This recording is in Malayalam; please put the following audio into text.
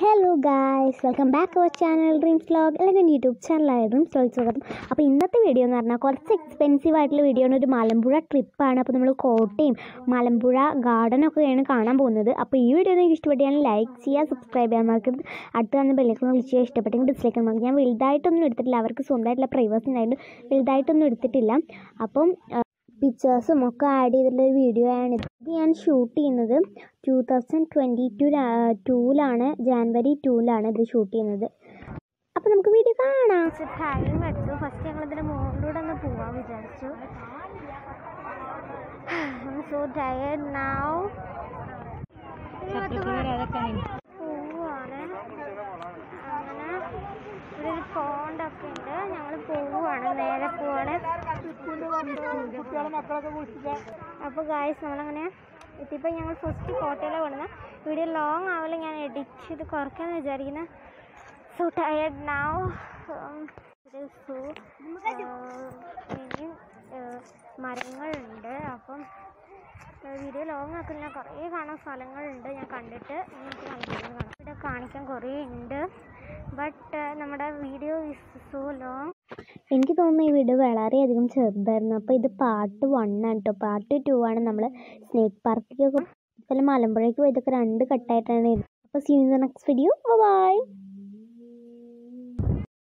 Hello guys welcome back our channel dreams vlog അല്ലെങ്കിൽ യൂട്യൂബ് ചാനലായ ഡ്രീംസ് വ്ലോഗ് സ്വാഗതം. അപ്പോൾ ഇന്നത്തെ വീഡിയോ എന്ന് പറഞ്ഞാൽ കുറച്ച് എക്സ്പെൻസീവ് ആയിട്ടുള്ള വീഡിയോ ആണ്. ഒരു മലമ്പുഴ ട്രിപ്പാണ് അപ്പോൾ നമ്മൾ കോട്ടയും മലമ്പുഴ ഗാർഡനൊക്കെയാണ് കാണാൻ പോകുന്നത്. അപ്പോൾ ഈ വീഡിയോ നിങ്ങൾക്ക് ഇഷ്ടപ്പെട്ടാൽ ലൈക്ക് ചെയ്യുക സബ്സ്ക്രൈബ് ചെയ്യാൻ മറക്കരുത്. അടുത്ത് വന്ന ബെല്ലേക്ക് വിളിച്ച് ഇഷ്ടപ്പെട്ടെങ്കിൽ ഡിസ്ലൈക്ക് മതി ഞാൻ വലുതായിട്ടൊന്നും എടുത്തിട്ടില്ല. അവർക്ക് സ്വന്തമായിട്ടുള്ള പ്രൈവസി ഉണ്ടായിട്ട് വലുതായിട്ടൊന്നും എടുത്തിട്ടില്ല. അപ്പം പിക്ചേഴ്സും ഒക്കെ ആഡ് ചെയ്തിട്ടുള്ള ഒരു വീഡിയോ ആണ്. ഇത് ഇത് ഞാൻ ഷൂട്ട് ചെയ്യുന്നത് ടു തൗസൻഡ് ട്വന്റി ടു ടൂലാണ് ജാൻവരി ടൂലാണ് ഇത് ഷൂട്ട് ചെയ്യുന്നത്. അപ്പോൾ നമുക്ക് വീഡിയോ കാണാം. ടൈം എടുത്തു. ഫസ്റ്റ് ഞങ്ങൾ ഇതിന്റെ മുകളിലൂടെ ഒന്ന് പോവാൻ വിചാരിച്ചു. സോ ടയർഡ് നൗ പോവാണ്. അങ്ങനെ ഒരു പോണ്ടൊക്കെ ഉണ്ട്. ഞങ്ങൾ പോവുകയാണ് നേരെ പോവാണ്. അപ്പോൾ ഗായ്സ് നമ്മളങ്ങനെ എത്തിയപ്പോൾ ഞങ്ങൾ ഫസ്റ്റ് ഫോട്ടോയിലാണ് കൊണ്ടുവന്ന വീഡിയോ ലോങ് ആവില്ല ഞാൻ എഡിറ്റ് ചെയ്ത് കുറയ്ക്കാമെന്ന് വിചാരിക്കുന്നത് സോ ടയർഡ് നാവ് മരങ്ങളുണ്ട്. അപ്പം വീഡിയോ ലോങ് ആക്കില്ല കുറേ കാണാൻ സ്ഥലങ്ങളുണ്ട് ഞാൻ കണ്ടിട്ട് നിങ്ങൾക്ക് കാണിക്കാൻ കാണാം. ഇവിടെ കാണിക്കാൻ കുറേ ഉണ്ട്. ബട്ട് നമ്മുടെ വീഡിയോ ഇസ് സോ ലോങ് എനിക്ക് തോന്നുന്നു ഈ വീഡിയോ വളരെയധികം ചെറുതായിരുന്നു. അപ്പോൾ ഇത് പാർട്ട് വൺ ആണ് കേട്ടോ പാർട്ട് ടു ആണ് നമ്മൾ സ്നേക്ക് പാർക്കിലേക്ക് ഇപ്പം മലമ്പുഴയ്ക്ക് പോയതൊക്കെ രണ്ട് കട്ടായിട്ടാണ് അപ്പോൾ സീൻ നെക്സ്റ്റ് വീഡിയോ ബൈ